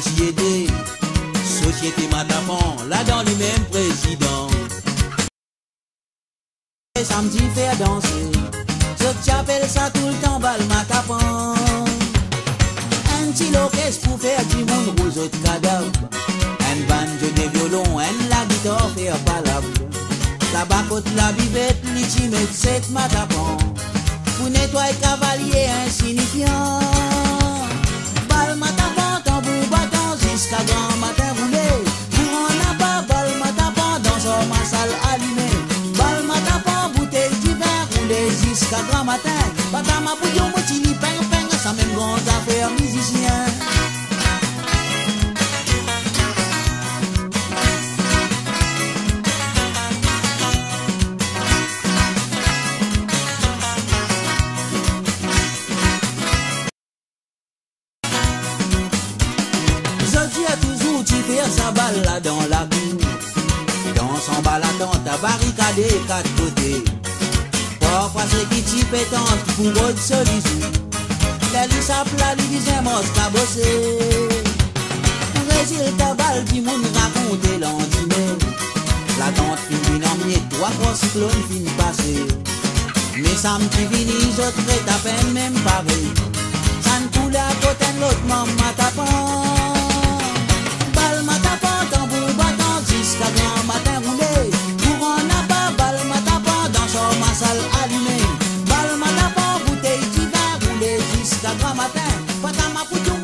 société, société matapon, là dans le même président. Et samedi faire danser, je t'appelle ça tout le temps bal matapon. Un petit l'orchestre pour faire du monde aux autres cadavres. Un banjo, des violons, un la guitare faire palabre. La la bivette, l'ultimate, c'est matapon. Pour nettoyer cavalier insignifiant. Jusqu'à grand matin. Batama bouillon, motini, peng, peng, ça même grande affaire musicien. A sa balle dans la cour. Dans son baladon, t'as barricadé quatre côtés. Parfois c'est qui t'y pétante pour autre solution. La lui sa plat, lui disait mos cabossé. Résultat balle du monde raconté l'antimé. La tante fin d'une emmener, trois gros cyclones fin ça me dit fini, je traite à peine même pareil. but I'ma put you